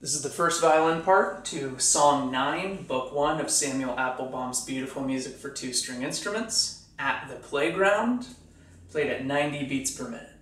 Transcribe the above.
This is the first violin part to Song 9, Book 1 of Samuel Applebaum's beautiful music for two string instruments, At the Playground, played at 90 beats per minute.